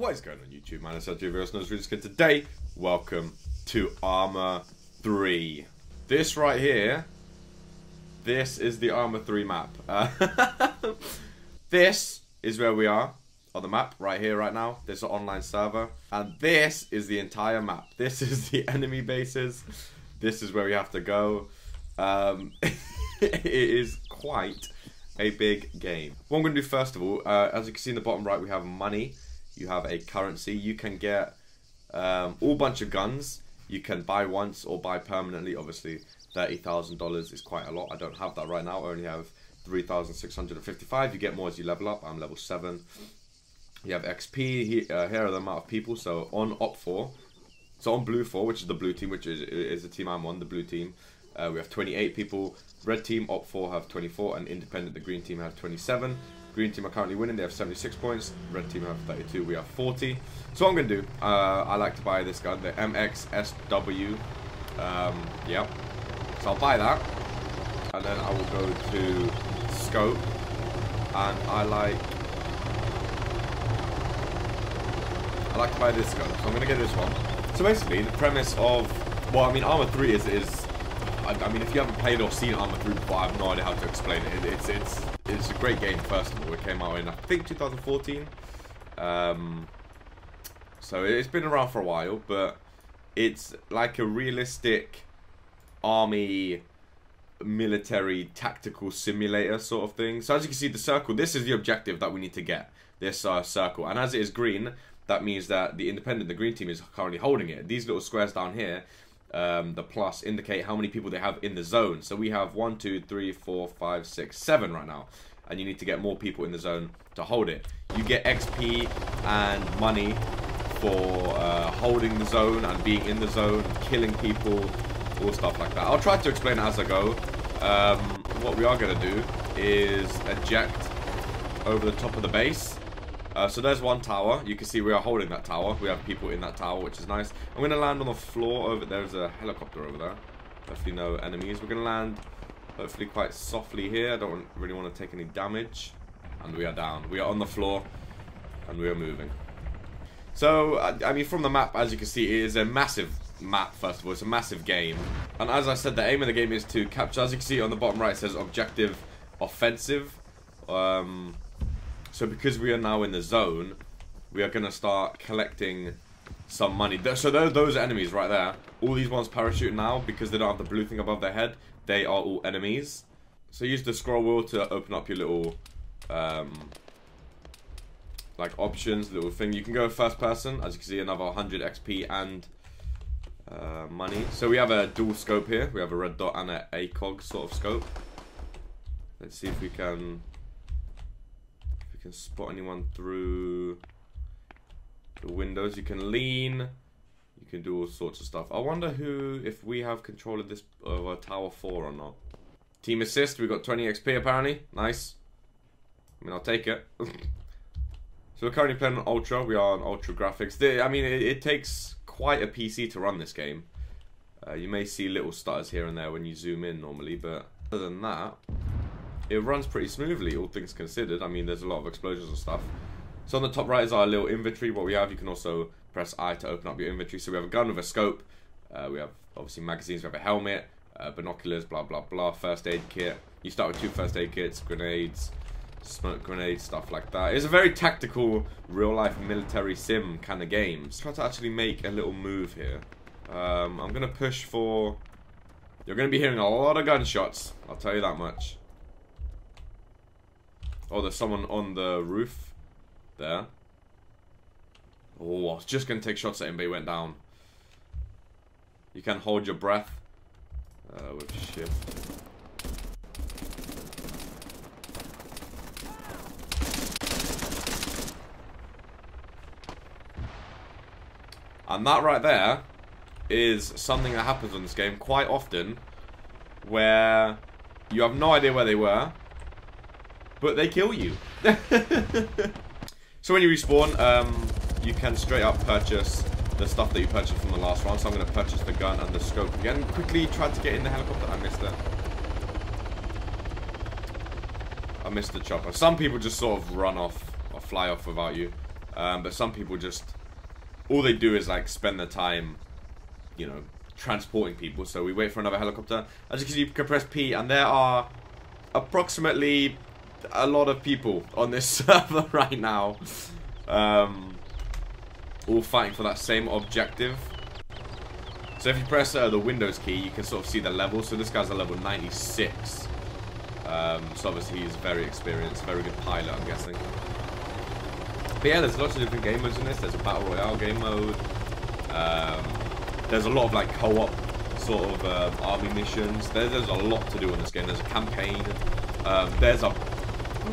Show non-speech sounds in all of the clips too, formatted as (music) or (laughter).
What is going on YouTube, man? It's Sergio Villas. Today, welcome to Arma 3. This right here, this is the Arma 3 map. Uh, (laughs) this is where we are on the map, right here, right now. This is an online server. And this is the entire map. This (laughs) is the enemy bases. This is where we have to go. Um, (laughs) it is quite a big game. What I'm going to do first of all, uh, as you can see in the bottom right, we have money. You have a currency. You can get um, all bunch of guns. You can buy once or buy permanently. Obviously, $30,000 is quite a lot. I don't have that right now. I only have 3,655. You get more as you level up. I'm level 7. You have XP. uh, here are the amount of people. So on OPFOR, so on BLUFOR, which is the blue team, which is, is the team I'm on, the blue team, uh, we have 28 people. Red team, OPFOR have 24, and Independent, the green team, have 27. Green team are currently winning, they have 76 points. Red team have 32, we have 40. So what I'm going to do, uh, I like to buy this gun, the MXSW. Um, yep. So I'll buy that. And then I will go to scope. And I like... I like to buy this gun. So I'm going to get this one. So basically, the premise of... Well, I mean, Arma 3 is... is I, I mean, if you haven't played or seen Arma 3 before, I have no idea how to explain it. it it's, it's, it's a great game, first of all. It came out in, I think, 2014. Um, so it's been around for a while, but it's like a realistic army military tactical simulator sort of thing. So as you can see, the circle, this is the objective that we need to get, this uh, circle. And as it is green, that means that the independent, the green team is currently holding it. These little squares down here, um, the plus, indicate how many people they have in the zone. So we have one, two, three, four, five, six, seven right now. And you need to get more people in the zone to hold it. You get XP and money for uh, holding the zone and being in the zone, killing people, all stuff like that. I'll try to explain it as I go. Um, what we are going to do is eject over the top of the base. Uh, so there's one tower. You can see we are holding that tower. We have people in that tower, which is nice. I'm going to land on the floor over there. There's a helicopter over there. Hopefully no enemies. We're going to land hopefully quite softly here. I don't really want to take any damage. And we are down. We are on the floor. And we are moving. So, I mean, from the map, as you can see, it is a massive map, first of all. It's a massive game. And as I said, the aim of the game is to capture, as you can see on the bottom right, it says objective offensive. Um, so because we are now in the zone, we are going to start collecting some money. So those enemies right there, all these ones parachuting now, because they don't have the blue thing above their head, they are all enemies. So use the scroll wheel to open up your little, um, like options, little thing. You can go first person, as you can see, another 100 XP and uh, money. So we have a dual scope here. We have a red dot and a ACOG sort of scope. Let's see if we can we can spot anyone through the windows. You can lean. You can do all sorts of stuff. I wonder who, if we have control of this Tower 4 or not. Team assist, we got 20 XP apparently. Nice. I mean, I'll take it. (laughs) so we're currently playing on Ultra. We are on Ultra graphics. I mean, it, it takes quite a PC to run this game. Uh, you may see little stutters here and there when you zoom in normally, but other than that, it runs pretty smoothly, all things considered. I mean, there's a lot of explosions and stuff. So on the top right is our little inventory. What we have, you can also press I to open up your inventory. So we have a gun with a scope. Uh, we have, obviously, magazines. We have a helmet, uh, binoculars, blah, blah, blah. First aid kit. You start with two first aid kits, grenades, smoke grenades, stuff like that. It's a very tactical, real-life military sim kind of game. Let's try to actually make a little move here. Um, I'm going to push for... You're going to be hearing a lot of gunshots. I'll tell you that much. Oh, there's someone on the roof there. Oh, I was just going to take shots at him, but he went down. You can hold your breath uh, with shift. And that right there is something that happens on this game quite often where you have no idea where they were, but they kill you. (laughs) so when you respawn, um, you can straight up purchase the stuff that you purchased from the last round. So I'm going to purchase the gun and the scope again. Quickly tried to get in the helicopter. I missed it. I missed the chopper. Some people just sort of run off or fly off without you. Um, but some people just all they do is like spend their time, you know, transporting people. So we wait for another helicopter. As you can see, you can press P, and there are approximately a lot of people on this (laughs) server right now. Um, all fighting for that same objective. So if you press uh, the Windows key, you can sort of see the level. So this guy's a level 96. Um, so obviously he's very experienced, very good pilot, I'm guessing. But yeah, there's lots of different game modes in this. There's a Battle Royale game mode. Um, there's a lot of like co-op sort of uh, army missions. There, there's a lot to do in this game. There's a campaign. Um, there's a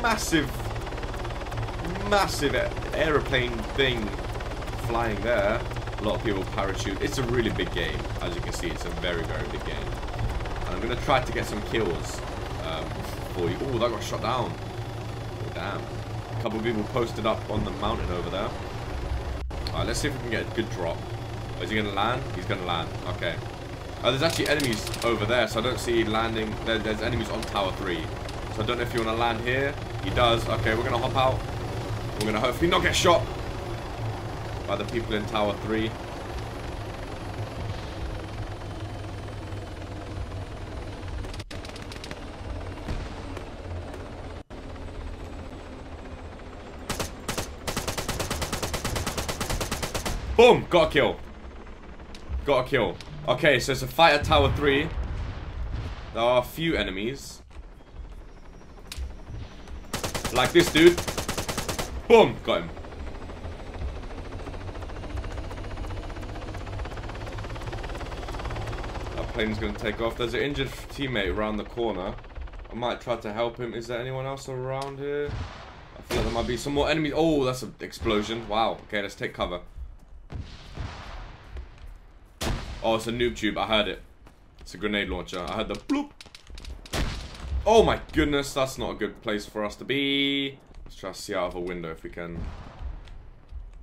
massive, massive aeroplane thing flying there. A lot of people parachute. It's a really big game. As you can see, it's a very, very big game. And I'm going to try to get some kills um, for you. Oh, that got shot down. Oh, damn. A couple of people posted up on the mountain over there. Alright, let's see if we can get a good drop. Is he going to land? He's going to land. Okay. Uh, there's actually enemies over there, so I don't see landing. There, there's enemies on Tower 3. So I don't know if you want to land here. He does. Okay, we're going to hop out. We're going to hopefully not get shot by the people in Tower 3. Boom! Got a kill. Got a kill. Okay, so it's a fight at Tower 3. There are a few enemies. Like this dude. Boom! Got him. That plane's going to take off. There's an injured teammate around the corner. I might try to help him. Is there anyone else around here? I feel like there might be some more enemies. Oh, that's an explosion. Wow. Okay, let's take cover. Oh, it's a noob tube. I heard it. It's a grenade launcher. I heard the bloop. Oh my goodness, that's not a good place for us to be. Let's try to see out of a window if we can.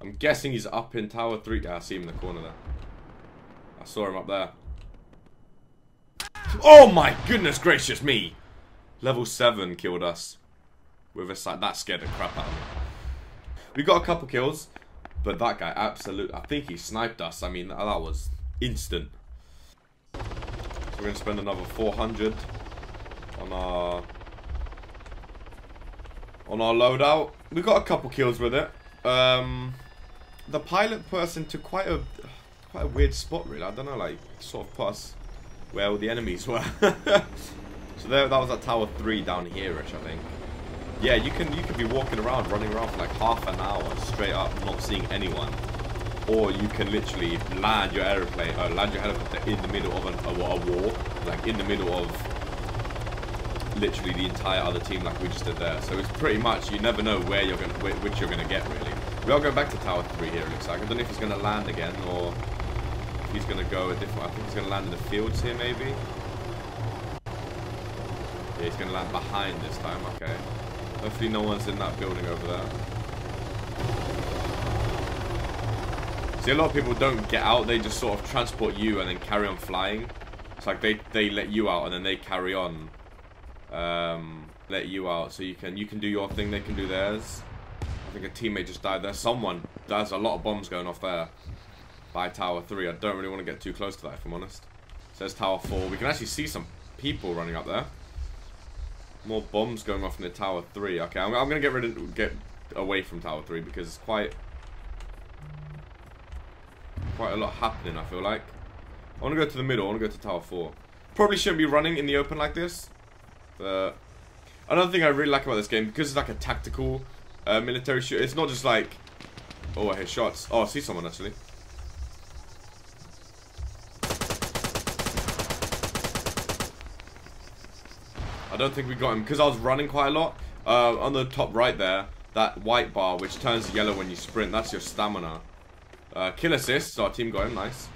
I'm guessing he's up in tower 3. Yeah, I see him in the corner there. I saw him up there. Oh my goodness gracious me! Level 7 killed us. With a sight. That scared the crap out of me. We got a couple kills. But that guy absolutely... I think he sniped us. I mean, that, that was instant. So we're going to spend another 400 on our... On our loadout. We got a couple kills with it. Um, the pilot put us into quite a quite a weird spot, really. I don't know, like, sort of put us where all the enemies were. (laughs) so there, that was at Tower 3 down here-ish, I think. Yeah, you can you can be walking around, running around for like half an hour straight up, not seeing anyone. Or you can literally land your aeroplane, or uh, land your helicopter in the middle of an, a, a war, like in the middle of literally the entire other team like we just did there. So it's pretty much, you never know where you're gonna, which you're going to get really. We are going back to Tower 3 here, it looks like. I don't know if he's going to land again, or he's going to go a different... I think he's going to land in the fields here, maybe. Yeah, he's going to land behind this time. Okay. Hopefully no one's in that building over there. See, a lot of people don't get out. They just sort of transport you and then carry on flying. It's like they, they let you out and then they carry on. Um, let you out so you can you can do your thing, they can do theirs. I think a teammate just died there. Someone, there's a lot of bombs going off there by Tower 3. I don't really want to get too close to that, if I'm honest. Says Tower 4. We can actually see some people running up there. More bombs going off in the Tower 3. Okay, I'm, I'm going to get rid of, get away from Tower 3 because it's quite, quite a lot happening, I feel like. I want to go to the middle. I want to go to Tower 4. Probably shouldn't be running in the open like this. But another thing I really like about this game, because it's like a tactical uh, military shoot, it's not just like, oh, I hear shots. Oh, I see someone actually. I don't think we got him because I was running quite a lot. Uh, on the top right there, that white bar which turns yellow when you sprint, that's your stamina. Uh, kill assist, so our team got him, nice.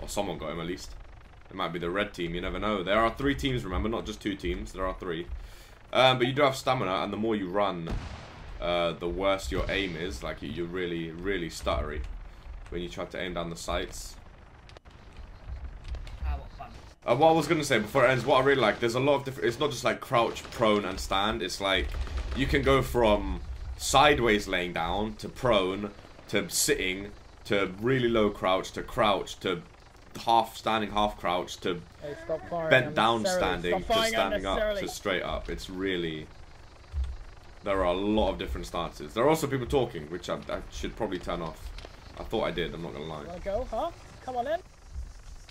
Or someone got him at least. It might be the red team, you never know. There are three teams, remember, not just two teams. There are three. Um, but you do have stamina, and the more you run, uh, the worse your aim is. Like, you're really, really stuttery when you try to aim down the sights. Uh, what I was gonna say before it ends, what I really like, there's a lot of different. It's not just like crouch, prone, and stand. It's like you can go from sideways laying down to prone to sitting to really low crouch to crouch to half standing, half crouch to Hey, bent down standing to standing up to straight up. It's really there are a lot of different stances. There are also people talking, which I, I should probably turn off. I thought I did. I'm not gonna lie. Wanna go, huh? Come on in.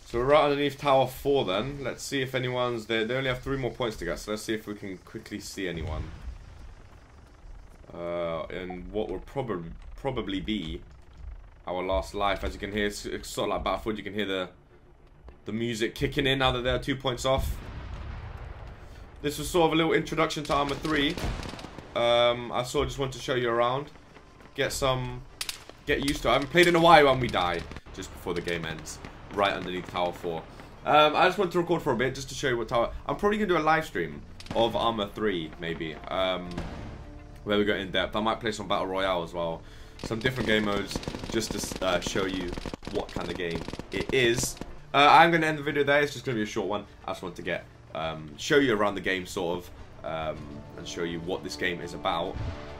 So we're right underneath Tower 4 then. Let's see if anyone's... there. they only have three more points to get, so let's see if we can quickly see anyone. Uh, and what will probably probably be our last life. As you can hear, it's, sort of like Battlefield. You can hear the the music kicking in now that they're two points off. This was sort of a little introduction to Arma 3. Um, I sort of just wanted to show you around. Get some... Get used to it. I haven't played in a while when we die. Just before the game ends. Right underneath Tower 4. Um, I just wanted to record for a bit just to show you what Tower... I'm probably going to do a live stream of Arma 3, maybe. Um, where we go in depth. I might play some Battle Royale as well. Some different game modes just to uh, show you what kind of game it is. Uh, I'm going to end the video there. It's just going to be a short one. I just want to get um, show you around the game sort of um, and show you what this game is about.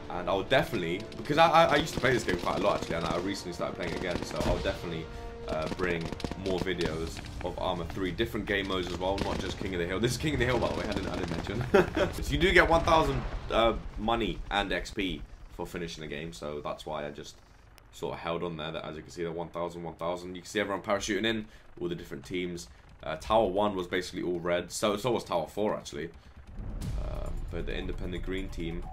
And I'll definitely, because I, I, I used to play this game quite a lot actually, and I recently started playing again, so I'll definitely uh, bring more videos of Arma 3, different game modes as well, not just King of the Hill. (laughs) This is King of the Hill, by the way, I didn't, I didn't mention. (laughs) so you do get 1,000 uh, money and XP for finishing the game, so that's why I just sort of held on there. That as you can see, the 1,000, 1,000. You can see everyone parachuting in, all the different teams. Uh, Tower 1 was basically all red, so, so was Tower 4 actually. Um, but the independent green team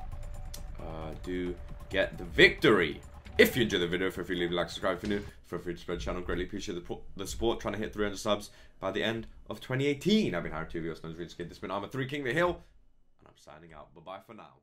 uh, do get the victory. If you enjoyed the video, feel free to leave a like, subscribe if you're new. Feel free to spread the channel. Greatly appreciate the, the support. Trying to hit 300 subs by the end of 2018. I've been Harry Tuvey, This has been Arma 3 King the Hill. And I'm signing out. Bye-bye for now.